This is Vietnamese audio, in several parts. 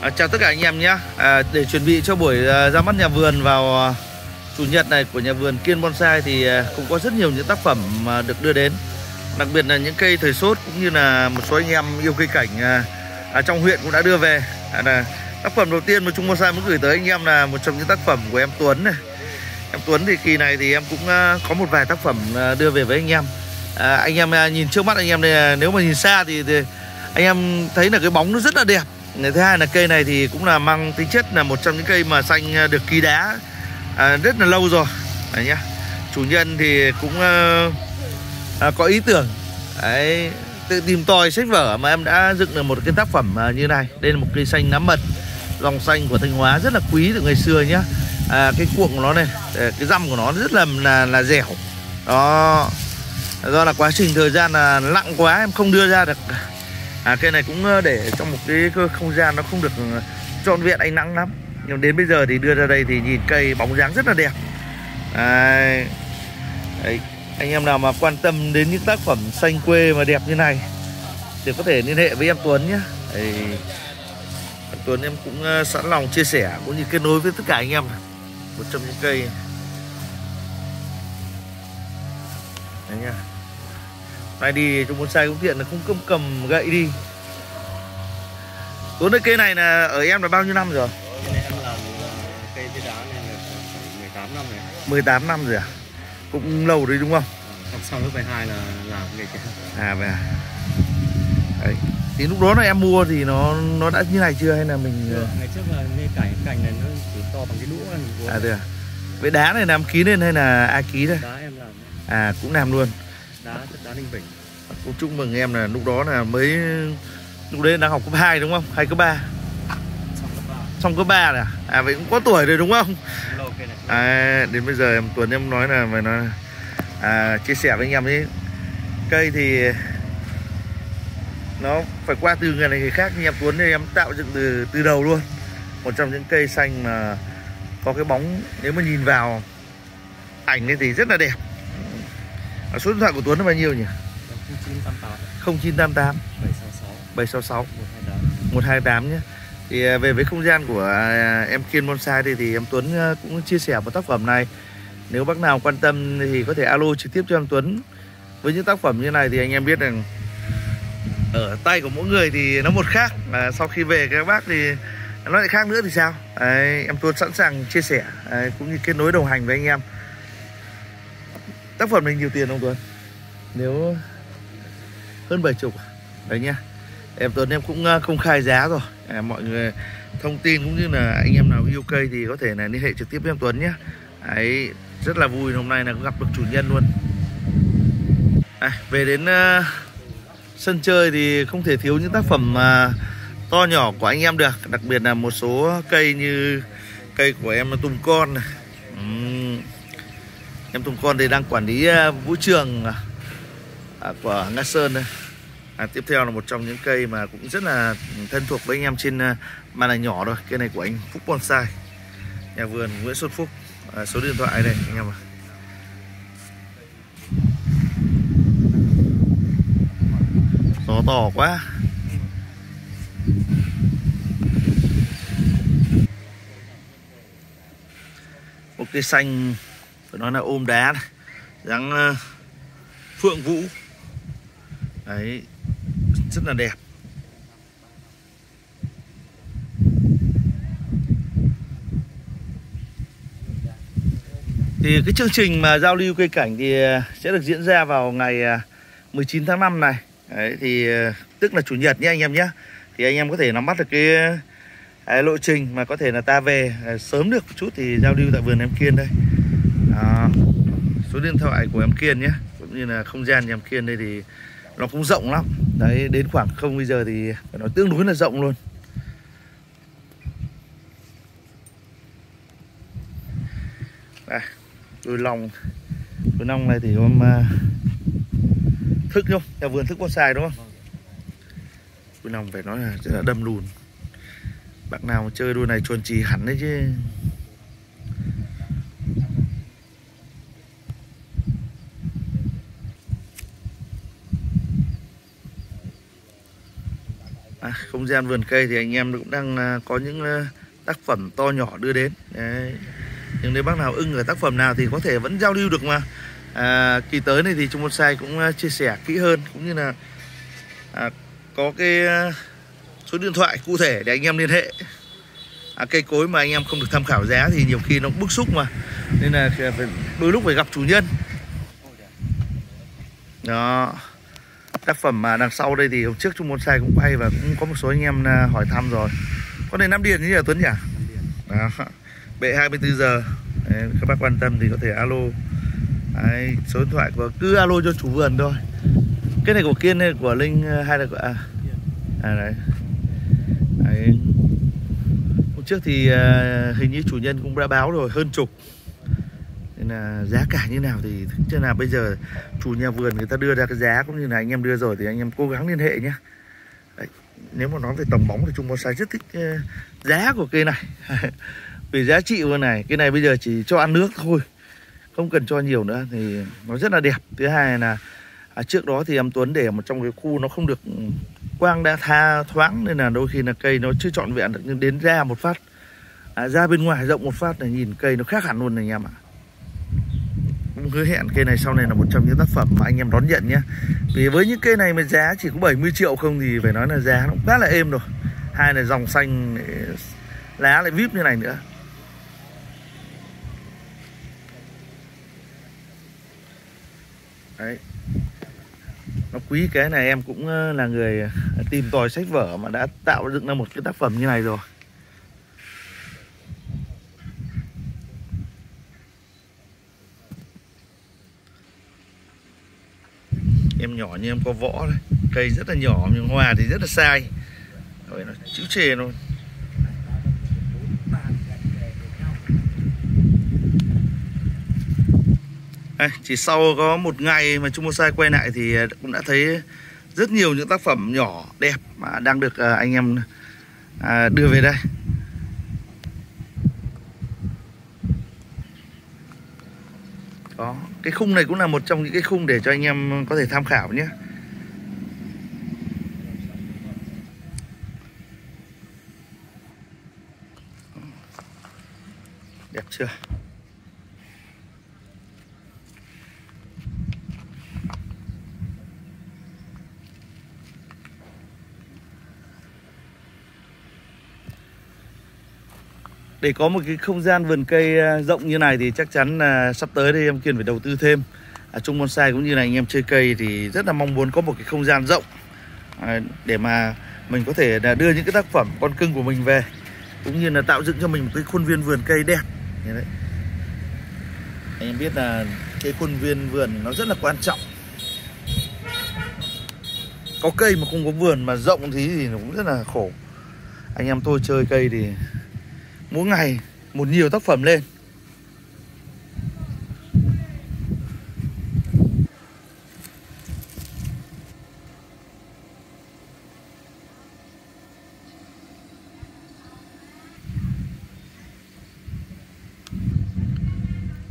À, chào tất cả anh em nhé. À, Để chuẩn bị cho buổi à, ra mắt nhà vườn vào à, chủ nhật này của nhà vườn Kiên Bonsai Thì à, cũng có rất nhiều những tác phẩm mà được đưa đến. Đặc biệt là những cây thời sốt cũng như là một số anh em yêu cây cảnh à, à, trong huyện cũng đã đưa về. À, là Tác phẩm đầu tiên mà Trung Bonsai muốn gửi tới anh em là một trong những tác phẩm của em Tuấn này. Em Tuấn thì kỳ này thì em cũng à, có một vài tác phẩm à, đưa về với anh em. À, Anh em à, nhìn trước mắt anh em này à, nếu mà nhìn xa thì, thì anh em thấy là cái bóng nó rất là đẹp thứ hai là cây này thì cũng là mang tính chất là một trong những cây mà xanh à, được ký đá à, rất là lâu rồi. Đấy nhá. Chủ nhân thì cũng à, à, có ý tưởng. Đấy tự tìm tòi sách vở mà em đã dựng được một cái tác phẩm à, như này. Đây là một cây xanh nắm mật dòng xanh của thanh hóa rất là quý từ ngày xưa nhá. À, cái cuộn của nó này à, cái răm của nó rất là là, là dẻo. Đó. Do là quá trình thời gian là lặng quá em không đưa ra được à, cây này cũng ờ, để trong một cái không gian nó không được ờ, trọn vẹn ánh nắng lắm. Nhưng đến bây giờ thì đưa ra đây thì nhìn cây bóng dáng rất là đẹp. À, đấy, anh em nào mà quan tâm đến những tác phẩm xanh quê mà đẹp như này thì có thể liên hệ với em Tuấn nhé. Đấy, em Tuấn em cũng ờ, sẵn lòng chia sẻ cũng như kết nối với tất cả anh em một trong những cây. Đấy nha. Nay đi trong bonsai cũng tiện là không cầm cầm gậy đi Tuấn ơi cây này là ở em là bao nhiêu năm rồi? Này em làm ờ, cây với đá này là 18 năm này 18 năm rồi à? Cũng lâu rồi đúng không? Học xong lớp 12 là làm nghề kia À vậy à Đấy. Thì lúc đó là em mua thì nó nó đã như này chưa hay là mình Được, Ngày trước là nghe cảnh cảnh này nó chỉ to bằng cái đũa này À được à Với đá này làm ký lên hay là ai ký đây? Đá em làm À cũng làm luôn Đá chất đá Ninh Bình Cũng chúc mừng em là lúc đó là mới Lúc đấy đang học cấp 2 đúng không? Hay cấp 3? Xong cấp 3 Xong cấp 3 rồi à? À vậy cũng có tuổi rồi đúng không? Này À, đến bây giờ em Tuấn em nói là phải nói à, chia sẻ với anh em ấy cây thì nó phải qua từ người này người khác nhưng em Tuấn thì em tạo dựng từ từ đầu luôn một trong những cây xanh mà có cái bóng nếu mà nhìn vào ảnh ấy thì rất là đẹp à, số điện thoại của Tuấn là bao nhiêu nhỉ? 0988 0988 766 766 128 128 nhé. Thì à, về với không gian của à, em Kiên Bonsai thì, thì em Tuấn à, cũng chia sẻ một tác phẩm này. Nếu bác nào quan tâm thì có thể alo trực tiếp cho em Tuấn. Với những tác phẩm như này thì anh em biết rằng ở tay của mỗi người thì nó một khác. Mà sau khi về các bác thì nó lại khác nữa thì sao? Đấy, em Tuấn sẵn sàng chia sẻ đấy, cũng như kết nối đồng hành với anh em tác phẩm này nhiều tiền không Tuấn? Nếu hơn bảy chục à? đấy nhá em Tuấn em cũng à, công khai giá rồi. À, mọi người thông tin cũng như là anh em nào yêu cây thì có thể là liên hệ trực tiếp với em Tuấn nhé ấy rất là vui hôm nay là gặp được chủ nhân luôn. À, về đến uh, sân chơi thì không thể thiếu những tác phẩm uh, to nhỏ của anh em được. Đặc biệt là một số cây như cây của em là tùng con này. Uhm em tùng con thì đang quản lý ờ, vũ trường à, à, của nga sơn đây. À, tiếp theo là một trong những cây mà cũng rất là thân thuộc với anh em trên ờ, màn ảnh nhỏ rồi cây này của anh Phúc Bonsai. Nhà vườn Nguyễn Xuân Phúc. À, số điện thoại đây anh em ạ. Gió to quá. Một cây xanh phải nói là ôm đá này dáng uh, phượng vũ. Đấy rất là đẹp. Thì cái chương trình mà giao lưu cây cảnh thì ờ, sẽ được diễn ra vào ngày ờ, 19 tháng 5 này. Đấy, thì tức là chủ nhật nhé anh em nhé. Thì anh em có thể nắm bắt được cái, cái lộ trình mà có thể là ta về sớm được một chút thì giao lưu tại vườn em Kiên đây. Đó. Số điện thoại của em Kiên nhé Cũng như là không gian nhà em Kiên đây thì nó cũng rộng lắm. Đấy đến khoảng không bây giờ thì phải nói tương đối là rộng luôn. Đây đôi lòng đôi lòng này thì hôm uh, thức không nhà vườn thức bonsai đúng không? Đôi lòng phải nói là rất là đâm lùn. Bạn nào mà chơi đôi này chuồn trì hẳn đấy chứ à, không gian vườn cây thì anh em cũng đang à, có những à, tác phẩm to nhỏ đưa đến. Đấy. nhưng nếu bác nào ưng ở tác phẩm nào thì có thể vẫn giao lưu được mà. À, kỳ tới này thì Trung Bonsai cũng à, chia sẻ kỹ hơn cũng như là à, có cái số điện thoại cụ thể để anh em liên hệ. À, cây cối mà anh em không được tham khảo giá thì nhiều khi nó cũng bức xúc mà. Nên là phải, đôi lúc phải gặp chủ nhân. Đó tác phẩm mà đằng sau đây thì hôm trước Trung Bonsai cũng quay và cũng có một số anh em à, hỏi thăm rồi. Con này năm điền như là Tuấn nhỉ? Đó. bệ 24 giờ. Đấy, các bác quan tâm thì có thể alo. Đấy, số điện thoại của cứ alo cho chủ vườn thôi. Cái này của kiên hay của linh à, hay là của à, à đấy. đấy. Hôm trước thì uh, hình như chủ nhân cũng đã báo rồi hơn chục nên là giá cả như nào thì chưa là bây giờ chủ nhà vườn người ta đưa ra cái giá cũng như là anh em đưa rồi thì anh em cố gắng liên hệ nhé. Đấy, nếu mà nói về tầm bóng thì Trung Bonsai rất thích uh, giá của cây này. Vì giá trị của này cây này bây giờ chỉ cho ăn nước thôi không cần cho nhiều nữa thì nó rất là đẹp. Thứ hai là à, trước đó thì em Tuấn để một trong cái khu nó không được quang đã tha thoáng nên là đôi khi là cây nó chưa trọn vẹn được nhưng đến ra một phát à, ra bên ngoài rộng một phát là nhìn cây nó khác hẳn luôn này anh em ạ cũng hứa hẹn cây này sau này là một trong những tác phẩm mà anh em đón nhận nhé. Vì với những cây này mà giá chỉ có 70 triệu không thì phải nói là giá nó cũng khá là êm rồi. Hai là dòng xanh, lá lại vip như này nữa. Đấy. Nó quý cái này em cũng ờ, là người ờ, tìm tòi sách vở mà đã tạo dựng ra một cái tác phẩm như này rồi. Em nhỏ như em có võ đây cây rất là nhỏ nhưng hoa thì rất là sai. Rồi nó chữ chề luôn À, chỉ sau có một ngày mà Trung sai quay lại thì à, cũng đã thấy rất nhiều những tác phẩm nhỏ đẹp mà đang được à, anh em à, đưa về đây. Đó, cái khung này cũng là một trong những cái khung để cho anh em có thể tham khảo nhé. Đẹp chưa? Để có một cái không gian vườn cây ờ, rộng như này thì chắc chắn là sắp tới đây em kiên phải đầu tư thêm. À, Trung Bonsai cũng như là anh em chơi cây thì rất là mong muốn có một cái không gian rộng. À, để mà mình có thể là đưa những cái tác phẩm con cưng của mình về cũng như là tạo dựng cho mình một cái khuôn viên vườn cây đẹp. Như đấy. anh em biết là cái khuôn viên vườn nó rất là quan trọng. Có cây mà không có vườn mà rộng thì thì nó cũng rất là khổ. Anh em tôi chơi cây thì mỗi ngày một nhiều tác phẩm lên.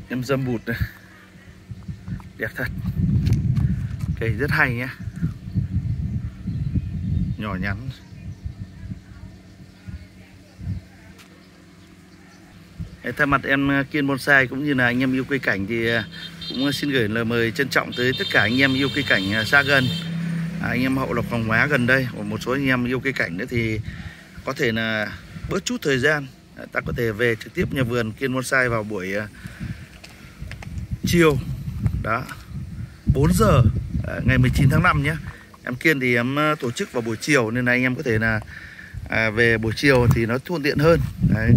Em dâm bụt này. Đẹp thật. Cây rất hay nhé nhỏ nhắn. Thay mặt em ờ, Kiên Bonsai cũng như là anh em yêu cây cảnh thì ờ, cũng ờ, xin gửi lời mời trân trọng tới tất cả anh em yêu cây cảnh xa gần. À, anh em hậu lộc phòng hóa gần đây và một số anh em yêu cây cảnh nữa thì có thể là bớt chút thời gian. Ta có thể về trực tiếp nhà vườn Kiên Bonsai vào buổi chiều. Đó 4 giờ ngày 19 tháng 5 nhé. Em Kiên thì em tổ chức vào buổi chiều nên là anh em có thể là à, về buổi chiều thì nó thuận tiện hơn. Đấy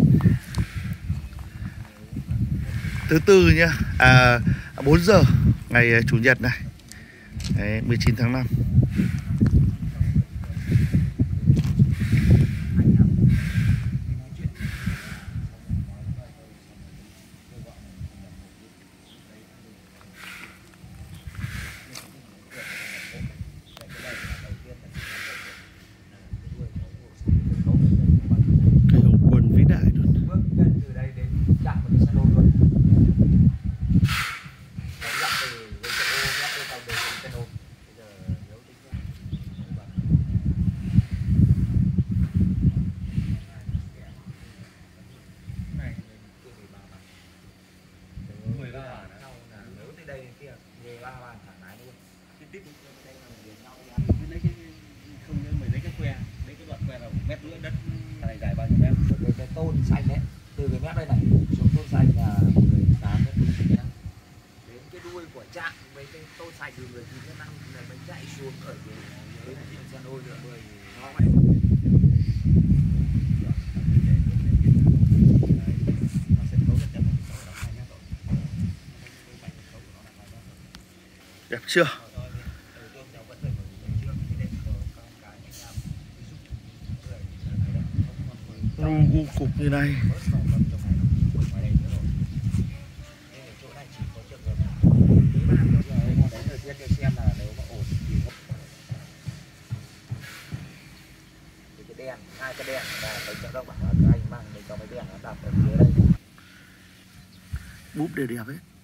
thứ tư nhá. À 4 giờ ngày à, chủ nhật này. Đấy, 19 tháng 5 tôn xanh đấy từ cái mép đây này xuống tôn xanh là 18 mét đến cái đuôi của trạm với cái tôn xanh từ 19 mét 5 này mới chạy xuống ở cái cái cái san hô nữa nó vậy Đẹp chưa? Lu gu cục như này xem là nếu mà ổn thì có Thì cái đèn hai cái đèn và cái chỗ đâu bảo là anh mang mình có mấy đèn nó đặt ở dưới đây Búp đều đẹp hết.